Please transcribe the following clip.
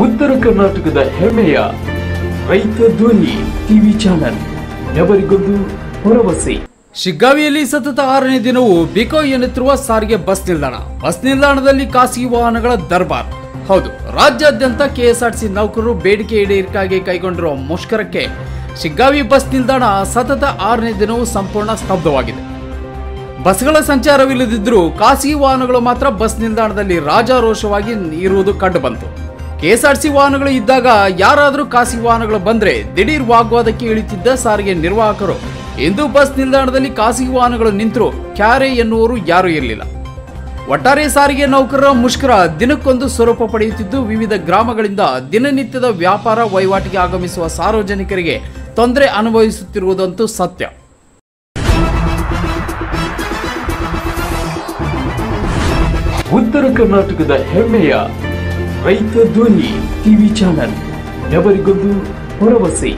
ಉತ್ತರ ಕರ್ನಾಟಕದ ಹೆಮ್ಮೆಯ ರೈತ ಧ್ವನಿ ಟಿವಿ ಚಾನಲ್ ಎವರಿಗೊಂದು ಭರವಸೆ. ಶಿಗ್ಗಾವಿಯಲ್ಲಿ ಸತತ ಆರನೇ ದಿನವೂ ಬಿಕೋ ಎನ್ನುತ್ತಿರುವ ಸಾರಿಗೆ ಬಸ್ ನಿಲ್ದಾಣ. ಬಸ್ ನಿಲ್ದಾಣದಲ್ಲಿ ಖಾಸಗಿ ವಾಹನಗಳ ದರ್ಬಾರ್. ಹೌದು, ರಾಜ್ಯಾದ್ಯಂತ ಕೆಎಸ್ಆರ್ಸಿ ನೌಕರರು ಬೇಡಿಕೆ ಈಡೇರಿಕೆಗಾಗಿ ಕೈಗೊಂಡಿರುವ ಮುಷ್ಕರಕ್ಕೆ ಶಿಗ್ಗಾವಿ ಬಸ್ ನಿಲ್ದಾಣ ಸತತ ಆರನೇ ದಿನವೂ ಸಂಪೂರ್ಣ ಸ್ತಬ್ಧವಾಗಿದೆ. ಬಸ್ಗಳ ಸಂಚಾರವಿಲ್ಲದಿದ್ದರೂ ಖಾಸಗಿ ವಾಹನಗಳು ಮಾತ್ರ ಬಸ್ ನಿಲ್ದಾಣದಲ್ಲಿ ರಾಜಾರೋಷವಾಗಿ ಇರುವುದು ಕಂಡುಬಂತು. ಕೆಎಸ್ಆರ್ಸಿ ವಾಹನಗಳು ಇದ್ದಾಗ ಯಾರಾದರೂ ಖಾಸಗಿ ವಾಹನಗಳು ಬಂದ್ರೆ ದಿಢೀರ್ ವಾಗ್ವಾದಕ್ಕೆ ಇಳಿತಿದ್ದ ಸಾರಿಗೆ ನಿರ್ವಾಹಕರು. ಇಂದು ಬಸ್ ನಿಲ್ದಾಣದಲ್ಲಿ ಖಾಸಗಿ ವಾಹನಗಳು ನಿಂತರು ಕ್ಯಾರೆ ಎನ್ನುವರು ಯಾರೂ ಇರಲಿಲ್ಲ. ಒಟ್ಟಾರೆ ಸಾರಿಗೆ ನೌಕರರ ಮುಷ್ಕರ ದಿನಕ್ಕೊಂದು ಸ್ವರೂಪ ಪಡೆಯುತ್ತಿದ್ದು, ವಿವಿಧ ಗ್ರಾಮಗಳಿಂದ ದಿನನಿತ್ಯದ ವ್ಯಾಪಾರ ವಹಿವಾಟಿಗೆ ಆಗಮಿಸುವ ಸಾರ್ವಜನಿಕರಿಗೆ ತೊಂದರೆ ಅನುಭವಿಸುತ್ತಿರುವುದಂತೂ ಸತ್ಯ. ಉತ್ತರ ಕರ್ನಾಟಕದ ಹೆಮ್ಮೆಯ ರೈತ ಧ್ವನಿ ಟಿವಿ ಚಾನಲ್ ಎವರಿಗೊಂದು ಭರವಸೆ.